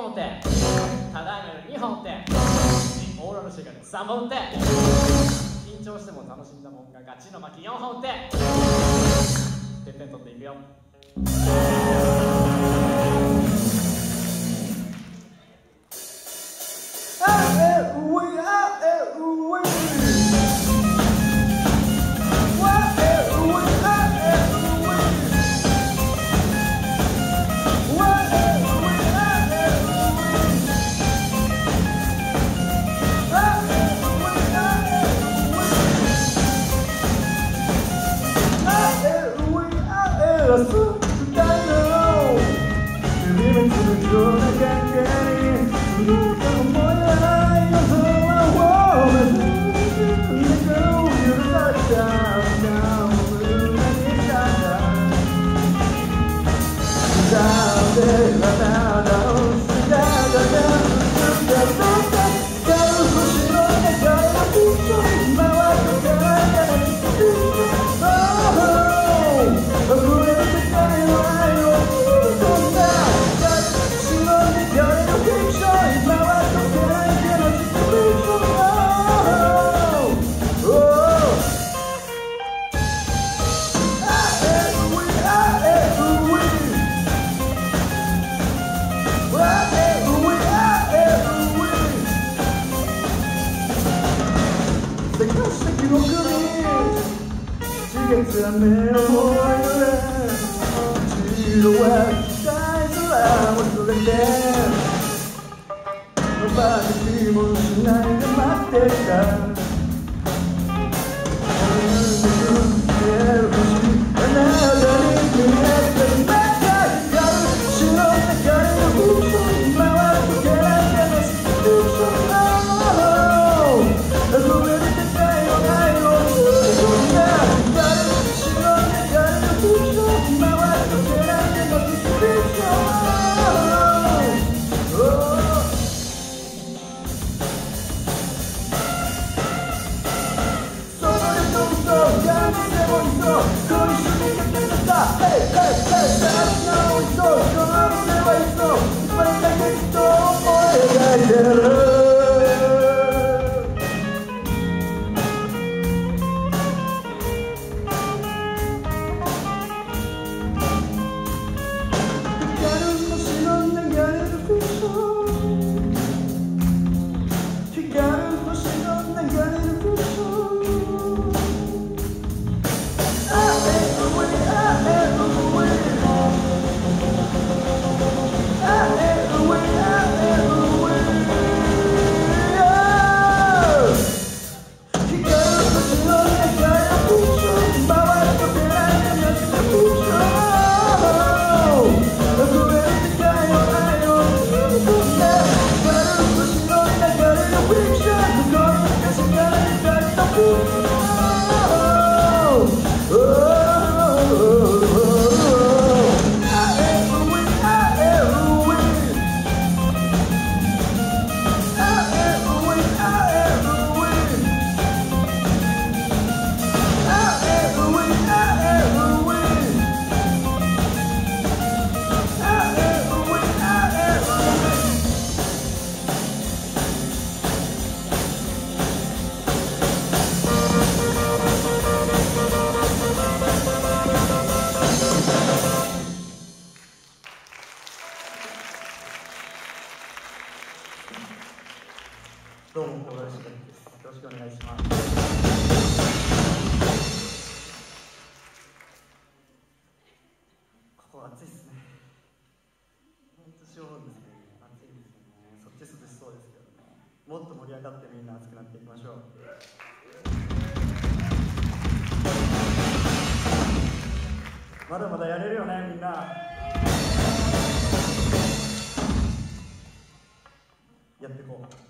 本点ただいまより2本点オーラのシェイカーで3本点緊張しても楽しんだもんがガチの巻き4本点てっぺん取っていくよ。もしないで待ってたもっと盛り上がってみんな熱くなっていきましょう。まだまだやれるよねみんなやっていこう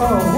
어.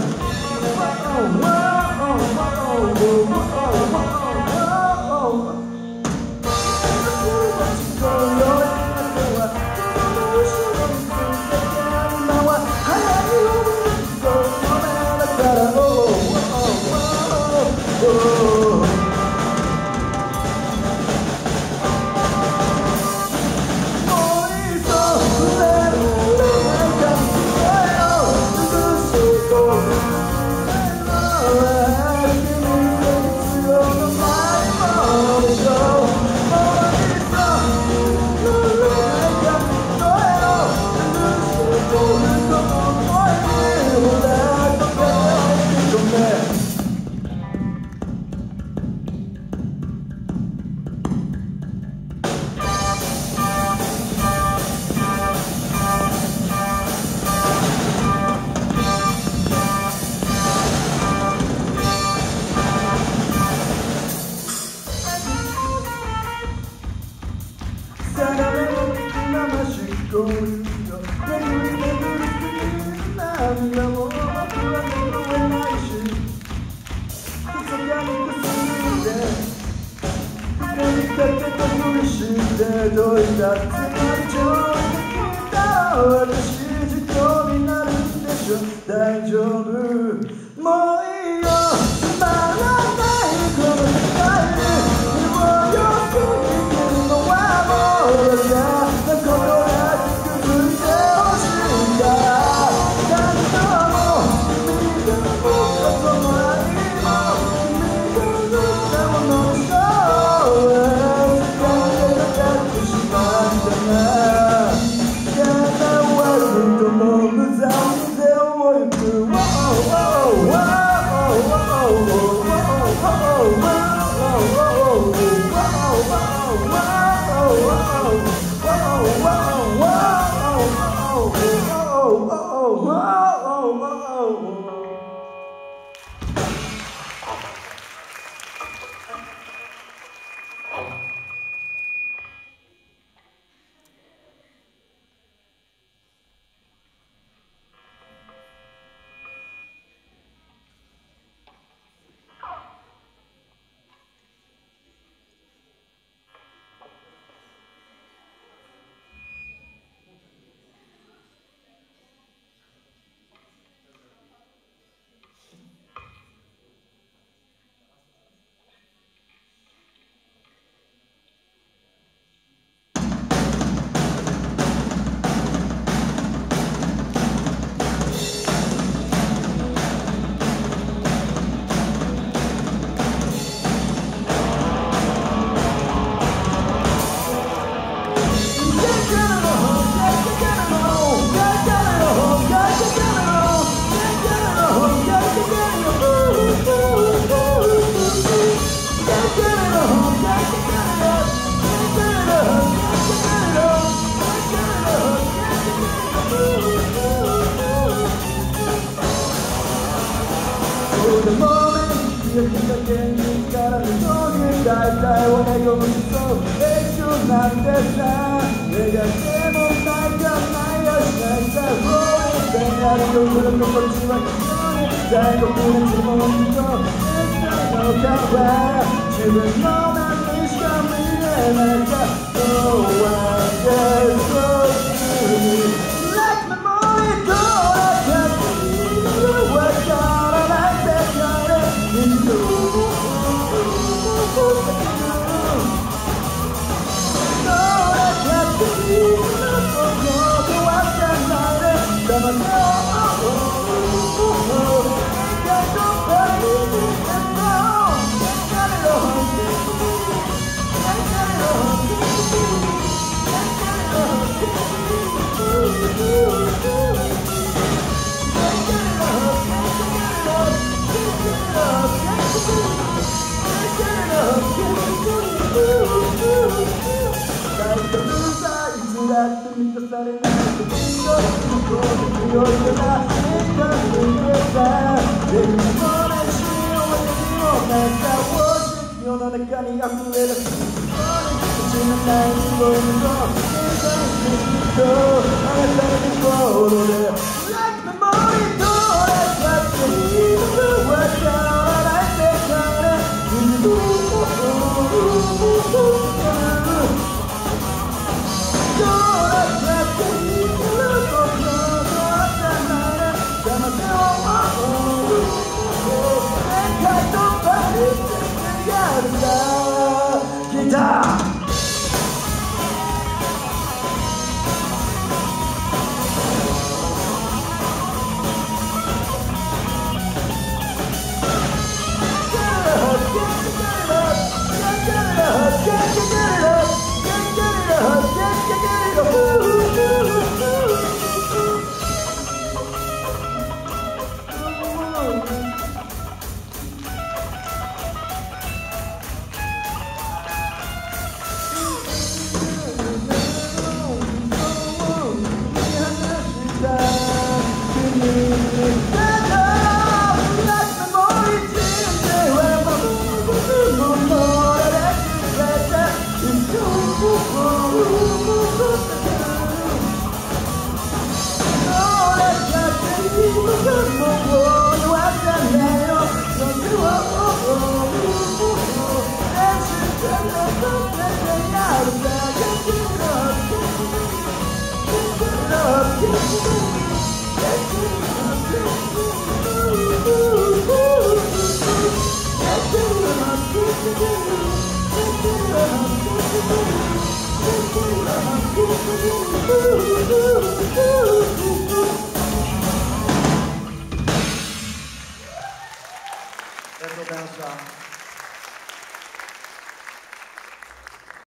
私自己になるんでしょ。大丈夫。I'm minute to moment to not gani akıllara Don't let you